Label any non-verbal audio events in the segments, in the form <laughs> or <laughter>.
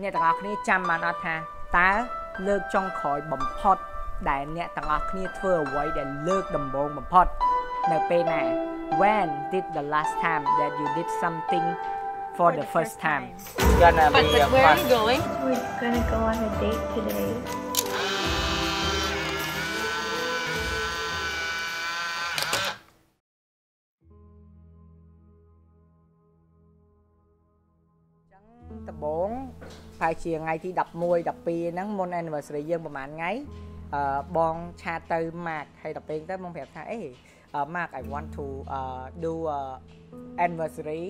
អ្នកទាំងអស់គ្នាចាំបានអត់ថាតើលើកចុងក្រោយបំផុត ដែលអ្នកទាំងអស់គ្នាធ្វើអ្វីដែលលើកដំបូងបំផុត នៅពេលណា when did the last time that you did something for the first time gonna But, be a but where are fun you going? We're gonna go on a date today. បងប្រហែលជាថ្ងៃទី11 12ហ្នឹងមុន anniversary យើងប្រហែលថ្ងៃអឺបងឆាតទៅ Mark ហើយដល់ពេលទៅបងប្រាប់ថាអេ Mark I want to uh, do a anniversary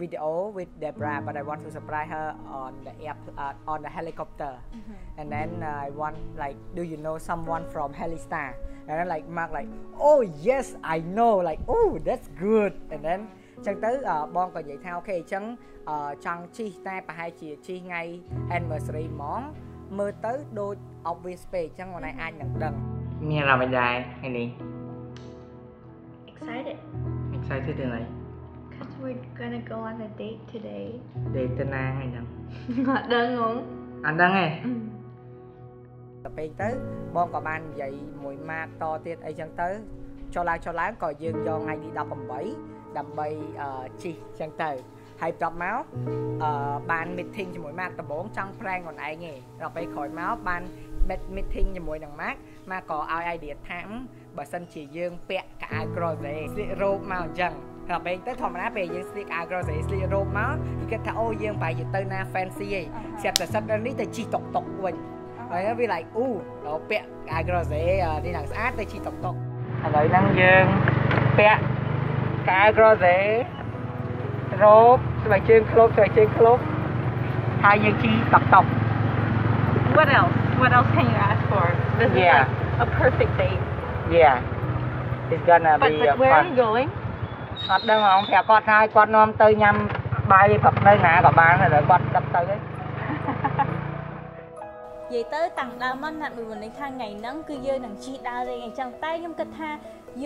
video with Debra but I want to surprise her on the air uh, on the helicopter and then uh, I want like do you know someone from Helistar and then like Mark like oh yes I know like oh that's good and then ចឹងទៅអឺបងក៏និយាយថាអូខេអញ្ចឹងអឺចង់ជិះតែប្រហែលជាជិះថ្ងៃ anniversary ហ្មងមើលទៅដូច obvious ពេកអញ្ចឹងបងឯងអាចនឹងដឹងមានអារម្មណ៍មិនដែរថ្ងៃនេះ Excited. excited រឿងអី Because we're gonna go on a date today. ដេកទៅណាថ្ងៃហ្នឹង Not done không? អត់ដឹងទេទៅពេលទៅបងក៏បាននិយាយមួយម៉ាតតទៀតអីចឹងទៅចុះឡើងចុះឡើងក៏យើងយកថ្ងៃទី18 ដើម្បីអឺជិះចឹងទៅហើយបន្ទាប់មកអឺបាន meeting ជាមួយម៉ាកដំបងចង់ prank ខ្លួនឯងឯងដល់ពេលក្រោយមកបាន meeting ជាមួយនឹងម៉ាកម៉ាកក៏ឲ្យ idea ថាអឺបើសិនជាយើងពាក់កៅអៅ crochet ស្លៀករ៉ូបមកអញ្ចឹងដល់ពេលទៅធម្មតាពេលយើងស្លៀកអាវ crochet ស្លៀករ៉ូបមកគេគិតថាអូយើងប្រហែលជាទៅណា fancy ឯងស្រាប់តែសិតដល់នេះទៅជិះតុកតុកវិញហើយវា like អូដល់ពាក់អាវ crochet នេះឡើងស្អាតទៅជិះតុកតុកឥឡូវហ្នឹងយើងពាក់ កៅ crochet រ៉ូបស្បែកជើងឃ្លុបស្បែកជើងឃ្លុបហើយយើងជិះតុកតុក What else? What else can you ask for? This is Yeah. like a perfect date. yeah it's gonna But, be but a where fun are you going? អត់ដឹងហងប្រាប់គាត់ថាគាត់នាំទៅញ៉ាំបាយព្រឹកនៅណាក៏បានហើយដល់គាត់ចាប់ទៅហើយនិយាយទៅតាំងដើមមកណាត់មួយមុននេះថាថ្ងៃហ្នឹងគឺយើងនឹងជិះដើរលេងអញ្ចឹងតែខ្ញុំគិតថា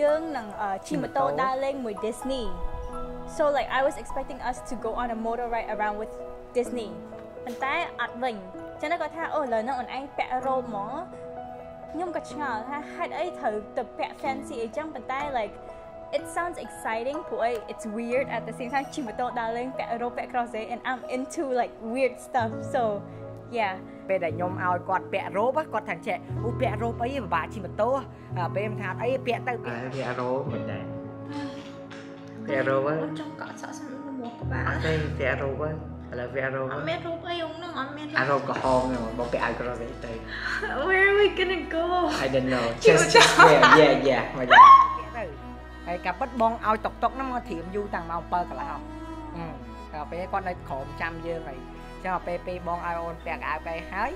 យើងនឹងអឺជិះម៉ូតូដើរលេងមួយ Disney so like I was expecting us to go on a motor ride around with Disney ប៉ុន្តែអត់វិញអញ្ចឹងគាត់ថាអូឥឡូវហ្នឹងអូនឯងពាក់រ៉ូបហ្មងខ្ញុំក៏ឆ្ងល់ថាហេតុអីត្រូវទៅពាក់ fancy អីចឹងប៉ុន្តែ like it sounds exciting ព្រោះអី it's weird at the same time ជិះម៉ូតូដើរលេងពាក់រ៉ូបពាក់ crochet and I'm into like weird stuff so yeah ពេលដែលខ្ញុំឲ្យគាត់ពាក់រ៉ូបគាត់ថាចេះអូពាក់រ៉ូបអីពិបាកជិះម៉ូតូអាពេលខ្ញុំថាអីពាក់ទៅអើពាក់វាអារ៉ូមិនដែរវាអារ៉ូហ្នឹង Con trong cọ sợ sẵn nó mua của អ bà. ត់ទេវាអារ៉ូហ្នឹងឥឡូវវាអារ៉ូហ្នឹង Ông mét rút ấy ông nó ông mét អារ៉ូក្រហមហ្នឹងបងពាក់អាវក្រោយទៅ Where are we gonna go? I don't know ជឿ just ចោល just yeah yeah yeah មកយ៉ាទៅហើយការពិតបងឲ្យតុកតុកហ្នឹងមកត្រៀមយូរតាំងម៉ោង7កន្លះអឺដល់ពេលគាត់នៅក្រោមចាំយើងហើយ ចឹងដល់ពេលពេលបងឲ្យអូនពាក់កៅអៅទៅហើយ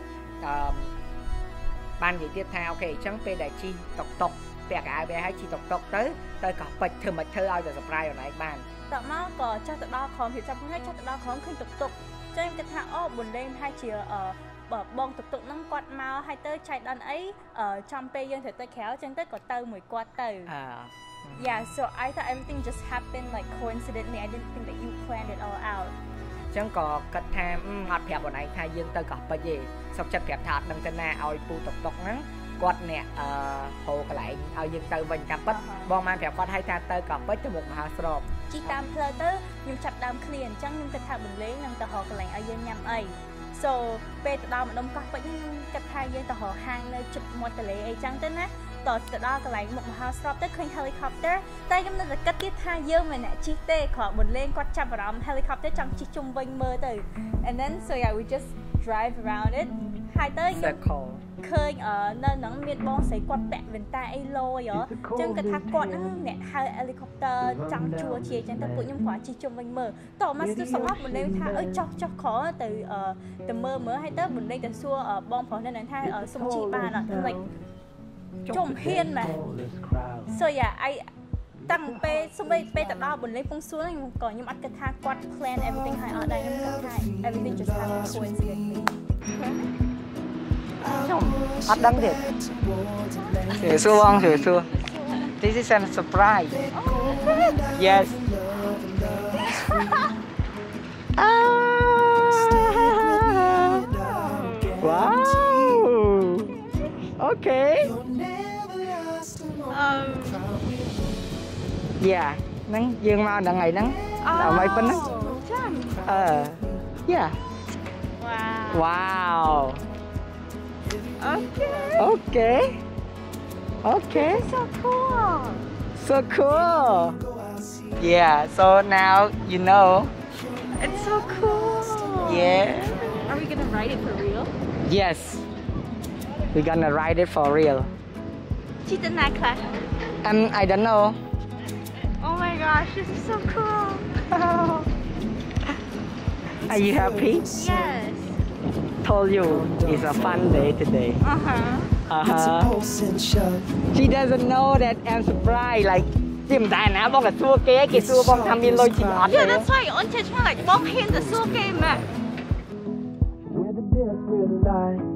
អឺបាននិយាយទៀតថាអូខេអញ្ចឹងពេលដែលជិះតុកតុកពាក់កៅអៅទៅហើយជិះតុកតុកទៅទៅក៏ពេចធ្វើមិនធ្វើឲ្យទៅ surprise ខ្លួនឯងបានតមកក៏ចុះទៅដល់ក្រុមភាពចាប់ហ្នឹងចុះទៅដល់ក្រុមឃើញតុកតុកចឹងគាត់ថាអូបុនលេងហើយជាអឺបើបងតុកតុកហ្នឹងគាត់មកហើយទៅចៃដន្យអីអឺចំពេលយើងត្រូវទៅក្រៅចឹងទៅក៏ទៅមួយគាត់ទៅអឺ Yeah so I thought everything just happened like coincidentally I didn't think that you planned it all out ចឹងក៏គិតថាអឺអត់ប្រាប់ខ្លួនឯងថាយើងទៅកោះពេជ្រទេសុខចិត្តប្រាប់ថាអត់ដឹងទៅណាឲ្យពូតុកតុកហ្នឹងគាត់អ្នកអឺហៅកន្លែងឲ្យយើងទៅវិញតាមពិតអ่าហ៎បងបានប្រាប់គាត់ឲ្យថាទៅកោះពេជ្រទៅមុខមហាស្រពជិះតាមផ្លូវទៅខ្ញុំចាប់ដើមឃ្លាអញ្ចឹងខ្ញុំគិតថាបន្លេងនឹងទៅរកកន្លែងឲ្យយើងញ៉ាំអី so ពេលទៅដល់ម្ដុំកោះពេជ្រហ្នឹងខ្ញុំគិតថាយើងទៅរកហាងនៅជិតមាត់ទន្លេអីចឹងទៅណា តទៅដល់កន្លែងមុខមហាស្រពទៅឃើញ helicopter តែខ្ញុំនៅតែគិតទៀតថាយើងមិនអ្នកជិះទេគ្រាន់បន្លេងគាត់ចាប់អារម្មណ៍ helicopter ចង់ជិះជុំវិញមើលទៅ and then so yeah we just drive around it ហើយទៅខ្ញុំ circle ឃើញអឺនៅហ្នឹងមានបងស្រីគាត់ពាក់វ៉ែនតាអីលយហ៎អញ្ចឹងគាត់ថាគាត់ហ្នឹងអ្នកហៅ helicopter ចង់ជួជាអញ្ចឹងទៅពួកខ្ញុំគ្រាន់ជិះជុំវិញមើលតោះមកស្ទើរសងប់មុនលេងថាអើយចោះចោះក្រទៅអឺទៅមើលមើលហើយទៅមុនលេងទៅសួរអឺបងប្រុសនៅហ្នឹងថាអឺសុំជីបានអត់ like ជុំហ៊ានមែន so yeah I តាំងពេលសុំពេលទៅដល់បុនលេងពងសួរហ្នឹងខ្ញុំក៏ខ្ញុំអត់គិតថាគាត់ plan everything ហើយអត់ដែរខ្ញុំគិតថា everything just happened coincidentally ខ្ញុំអត់ដឹងទេជឿសួរបងជឿសួរ This is a surprise Yes Wow Okay Um, Yeah ហ្នឹងយើងមកដល់ថ្ងៃហ្នឹងដើម្បីប៉ុណ្ណឹង ចាំ អឺ Yeah Wow. Wow Okay. Okay Okay So cool. So cool Yeah so now you know It's so cool. Yeah Are we gonna ride it for real? Yes We're gonna ride it for real ជីតណាខ្លះ Um I don't know Oh my gosh, this is so cool. <laughs> Are you happy? Yes. Told you it's a fun day today. Uh-huh. Uh-huh. She doesn't know that I'm surprised like ជាមិនដែរណាបងក៏សួរគេគេសួរបងថាមានលុយជីអត់ទេ Yeah, that's why on church man like បងហ៊ានទៅសួរគេម៉ាក់ Where the desperate lie.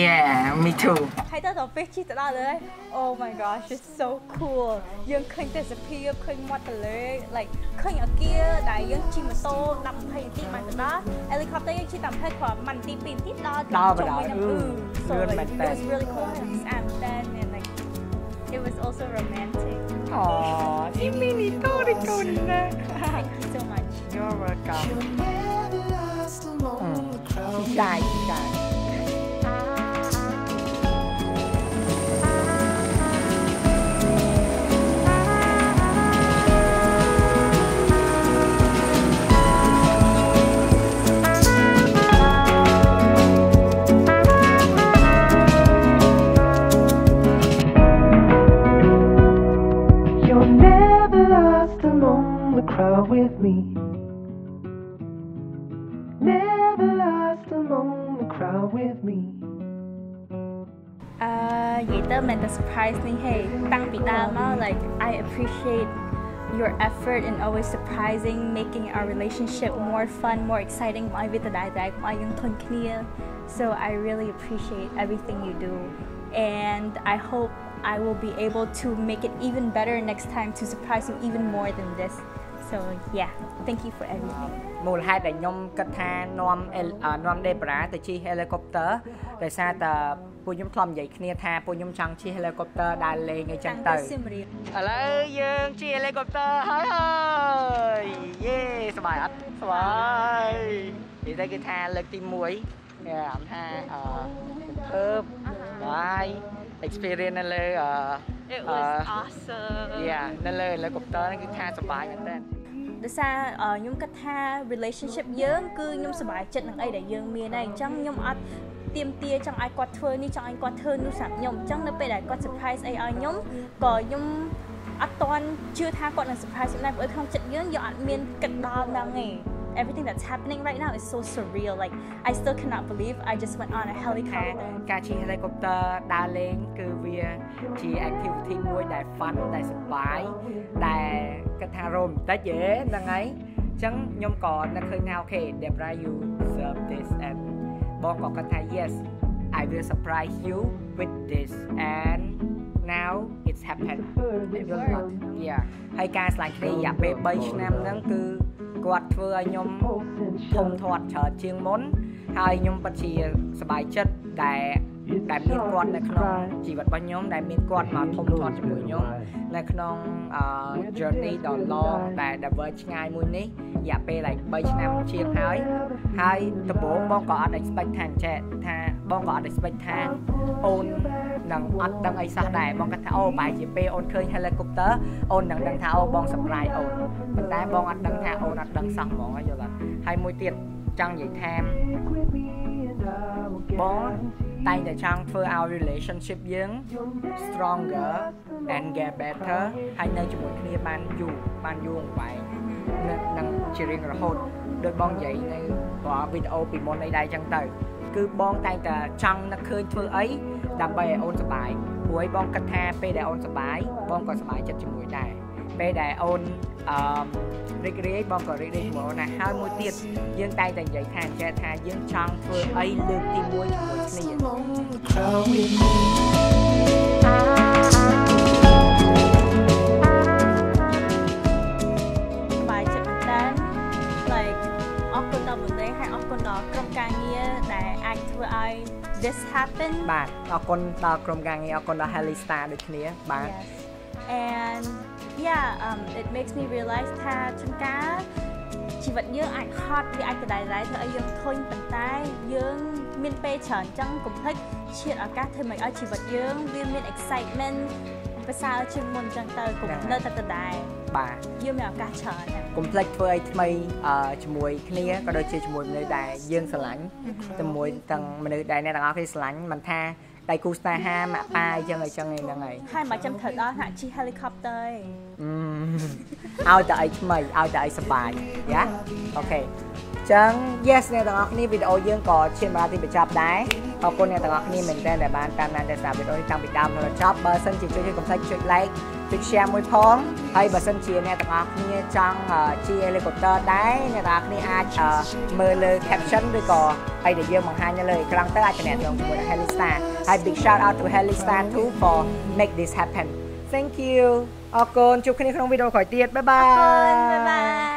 Yeah me too ហើយទៅដល់ពេលជិះទៅដល់លើហើយ Oh my gosh it's so cool យើងឃើញទេសភាពឃើញមាត់ទន្លេ like ឃើញអគារដែលយើងជិះម៉ូតូ10 20នាទីបានទៅដល់ helicopter យើងជិះតាមផ្លូវគ្រាន់1នាទី2នាទីដល់ ដល់ ជុំ បណ្ដោយ វិញ អឺ so លឿន like មែន it តើ was really cool and then and like it was also romantic អូទីមីនីតូរីគុណណា thank you so much You're welcome You're never អឺនិយាយទៅមិនតែ surprise នេះហេតាំងពីដើមមក like I appreciate your effort in always surprising making our relationship more fun more exciting មកឲ្យវាដដែលៗមកឲ្យយើងធន់គ្នា so I really appreciate everything you do and I hope I will be able to make it even better next time to surprise you even more than this so yeah thank you for everything មូលហេតុដែលខ្ញុំគិតថានាំអេលអឺនាំដេបារ៉ាទៅជិះ helicopter ដោយសារតែ ពួកខ្ញុំធ្លាប់និយាយគ្នាថាពួកខ្ញុំចង់ជិះ helicopter ដើរលេងអីចឹងតាំងទៅពីសៀមរាបឥឡូវយើងជិះ helicopter ហើយហើយយេសប្បាយអត់សប្បាយនិយាយទៅគឺថាលើកទី1គេអារម្មណ៍ថាអឺអឺបាយ experience នៅលើអឺ It Uh, was awesome. យ៉ានៅលើ helicopter ហ្នឹងគឺថាសប្បាយមែនតើដោយសារអឺខ្ញុំគិតថា relationship យើងគឺខ្ញុំសប្បាយចិត្តនឹងអីដែលយើងមានហើយអញ្ចឹងខ្ញុំអត់ ទៀមទាចង់ឲ្យគាត់ធ្វើនេះចង់ឲ្យគាត់ធ្វើនោះសម្រាប់ខ្ញុំអញ្ចឹងនៅពេលដែលគាត់ surprise អីឲ្យខ្ញុំក៏ខ្ញុំអត់ទាន់ជឿថាគាត់នឹង surprise ខ្ញុំដែរព្រោះក្នុងចិត្តយើងយើងអត់មានគិតដល់ហ្នឹងទេ everything that's happening right now is so surreal like I still cannot believe I just went on a ថា helicopter ការជិះ helicopter ដើរលេងគឺវាជា activity មួយដែល fun ដែលសប្បាយដែលគិតថា romantic យេហ្នឹងហើយអញ្ចឹងខ្ញុំក៏នឹកឃើញថាអូខេ Debra you deserve this and បងក៏គិតថា yes I will surprise you with this and now it's happened It worked. yeah ហើយការស្លាញ់គ្នារយៈពេល3ឆ្នាំហ្នឹងគឺគាត់ធ្វើឲ្យខ្ញុំធំធាត់ច្រើនជាងមុនហើយខ្ញុំពិតជាសប្បាយចិត្តដែល ដែលមានគាត់នៅក្នុងជីវិតរបស់ខ្ញុំដែលមានគាត់មកធំធាត់ជាមួយខ្ញុំនៅក្នុងអឺ journey ដ៏ long ដែល diverge ឆ្ងាយមួយនេះរយៈពេល like 3ឆ្នាំជាងហើយហើយដំបូងបងក៏អត់ expect ថាអញ្ចេះថាបងក៏អត់ expect ថាអូននឹងអត់ដឹងអីសោះដែរបងគាត់ថាអូបែរជាពេលអូនឃើញ helicopter អូននឹងដឹងថាអូបង surprise អូនប៉ុន្តែបងអត់ដឹងថាអូនអត់ដឹងសោះហ្មងហើយយល់អត់ហើយមួយទៀតចង់និយាយថា With me and I will get បងតែងតែចង់ធ្វើឲ្យ relationship យើង stronger and get better ហើយនៅជាមួយគ្នាបានយូរបានយូរអង្វែងនឹងនឹងជារៀងរហូតដោយបងនិយាយនៅវីដេអូពីមុនអីដែរចឹងទៅ គឺបងតែងតែចង់នឹកឃើញធ្វើអីដើម្បីឲ្យអូនសប្បាយព្រោះឲ្យបងគិតថាពេលដែលអូនសប្បាយបងក៏សប្បាយចិត្តជាមួយដែរ ពេលដែលអូនអឺរីករាយបងក៏រីករាយជាមួយអូនណាហើយមួយទៀតយើងតែងតែនិយាយថាចេះថាយើងចង់ធ្វើអីលើកទី1ជាមួយគ្នា Along the crowd with me. សប្បាយចិត្តមែនតើ like អរគុណដល់មុននេះហើយអរគុណដល់ក្រុមការងារដែលអាចធ្វើឲ្យ this happen បាទអរគុណដល់ក្រុមការងារអរគុណដល់ Helly Star ដូចគ្នាបាទ Yes. and yeah um it makes me realize ថាជួនកាលជីវិតយើងអាចហត់វាអាចដដែលៗធ្វើឲ្យយើងធុញប៉ុន្តែយើងមានពេលច្រើនចឹងកុំភ្លេចឈៀតឱកាសធ្វើម៉េចឲ្យជីវិតយើងវាមាន excitement ប្រសើរជាងមុនចឹងទៅកុំហ្នឹងហើយនៅតែដដែលបាទយើងមានឱកាសច្រើនណាស់កុំភ្លេចធ្វើអីថ្មីអឺជាមួយគ្នាក៏ដូចជាជាមួយមនុស្សដែលយើងស្រឡាញ់ជាមួយទាំងមនុស្សដែលអ្នកទាំងអស់គ្នាស្រឡាញ់មិនថា ដៃគូស្នេហាម៉ាក់ប៉ាអញ្ចឹងអញ្ចឹងឯហ្នឹងហើយហើយមកចាំត្រូវដល់ហាក់ជិះ helicopter ឯងអឺឲ្យតែអីថ្មីឲ្យតែអីសប្បាយយ៉ាអូខេ ចឹង yes អ្នកទាំងអស់គ្នាវីដេអូយើងក៏ឈានមកដល់ទីបញ្ចប់ដែរអរគុណអ្នកទាំងអស់គ្នាមែនទែនដែលបានតាមដានទស្សនាវីដេអូនេះតាំងពីដើមដល់ចប់បើសិនជាជួយឲ្យកុំភ្លេចចុច like ចុច share មួយផងហើយបើសិនជាអ្នកទាំងអស់គ្នាចង់អឺជា helicopter ដែរអ្នកទាំងអស់គ្នាអាចអឺមើលលើ caption ឬក៏អីដែលយើងបង្ហាញនៅលើអេក្រង់ទៅអាចតាំងដែងជាមួយនឹង Helly Star ហើយ big shout out to Helly Star too for make this happen thank you អរគុណជួបគ្នាក្នុងវីដេអូក្រោយទៀត bye bye bye bye